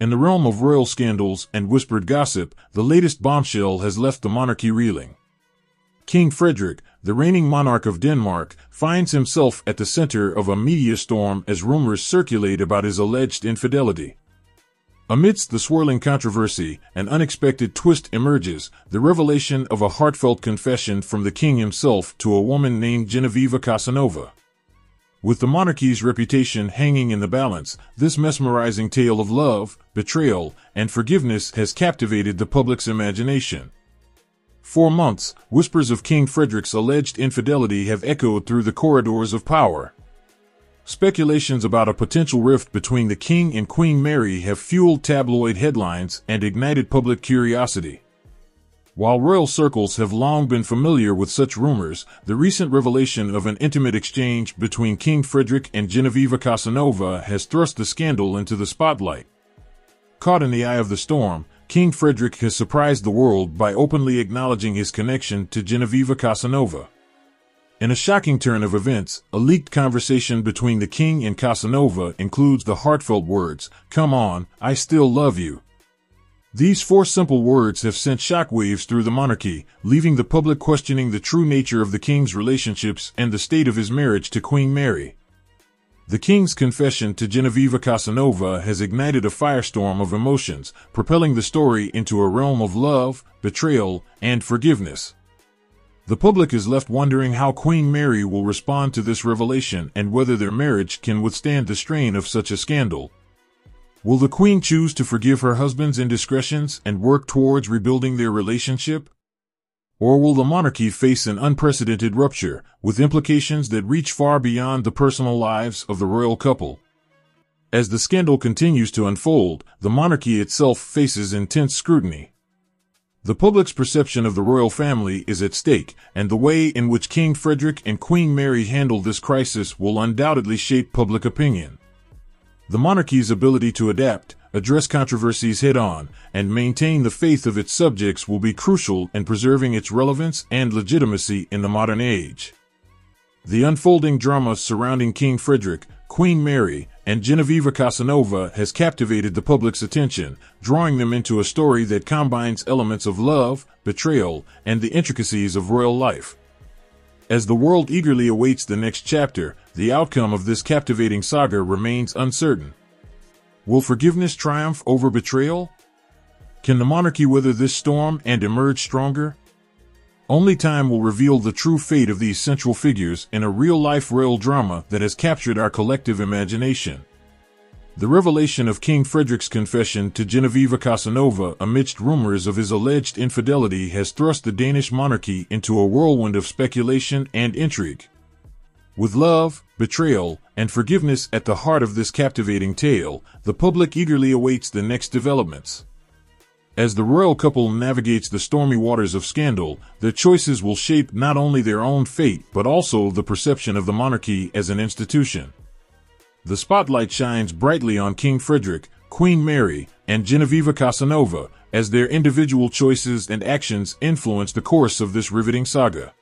In the realm of royal scandals and whispered gossip, the latest bombshell has left the monarchy reeling. King Frederick, the reigning monarch of Denmark, finds himself at the center of a media storm as rumors circulate about his alleged infidelity. Amidst the swirling controversy, an unexpected twist emerges, the revelation of a heartfelt confession from the king himself to a woman named Genoveva Casanova. With the monarchy's reputation hanging in the balance, this mesmerizing tale of love, betrayal, and forgiveness has captivated the public's imagination. For months, whispers of King Frederick's alleged infidelity have echoed through the corridors of power. Speculations about a potential rift between the King and Queen Mary have fueled tabloid headlines and ignited public curiosity. While royal circles have long been familiar with such rumors, the recent revelation of an intimate exchange between King Frederick and Genoveva Casanova has thrust the scandal into the spotlight. Caught in the eye of the storm, King Frederick has surprised the world by openly acknowledging his connection to Genoveva Casanova. In a shocking turn of events, a leaked conversation between the king and Casanova includes the heartfelt words, Come on, I still love you. These four simple words have sent shockwaves through the monarchy, leaving the public questioning the true nature of the king's relationships and the state of his marriage to Queen Mary. The king's confession to Genoveva Casanova has ignited a firestorm of emotions, propelling the story into a realm of love, betrayal, and forgiveness. The public is left wondering how Queen Mary will respond to this revelation and whether their marriage can withstand the strain of such a scandal. Will the Queen choose to forgive her husband's indiscretions and work towards rebuilding their relationship? Or will the monarchy face an unprecedented rupture, with implications that reach far beyond the personal lives of the royal couple? As the scandal continues to unfold, the monarchy itself faces intense scrutiny. The public's perception of the royal family is at stake, and the way in which King Frederick and Queen Mary handle this crisis will undoubtedly shape public opinion. The monarchy's ability to adapt, address controversies head on, and maintain the faith of its subjects will be crucial in preserving its relevance and legitimacy in the modern age. The unfolding drama surrounding King Frederick, Queen Mary, and Genoveva Casanova has captivated the public's attention, drawing them into a story that combines elements of love, betrayal, and the intricacies of royal life. As the world eagerly awaits the next chapter, the outcome of this captivating saga remains uncertain. Will forgiveness triumph over betrayal? Can the monarchy weather this storm and emerge stronger? Only time will reveal the true fate of these central figures in a real-life royal drama that has captured our collective imagination. The revelation of King Frederick's confession to Genoveva Casanova amidst rumors of his alleged infidelity has thrust the Danish monarchy into a whirlwind of speculation and intrigue. With love, betrayal, and forgiveness at the heart of this captivating tale, the public eagerly awaits the next developments. As the royal couple navigates the stormy waters of scandal, their choices will shape not only their own fate but also the perception of the monarchy as an institution. The spotlight shines brightly on King Frederick, Queen Mary, and Genoveva Casanova as their individual choices and actions influence the course of this riveting saga.